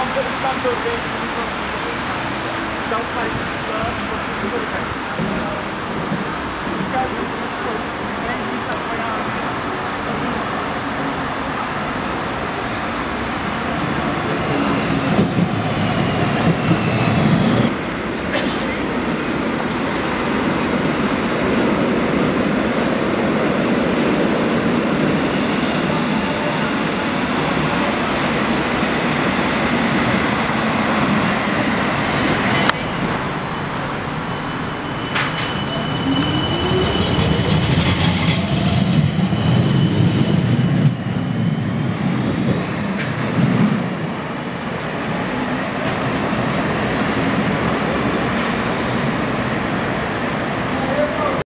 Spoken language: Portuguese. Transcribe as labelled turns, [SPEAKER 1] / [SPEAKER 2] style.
[SPEAKER 1] uma dentro do cantinho, então faz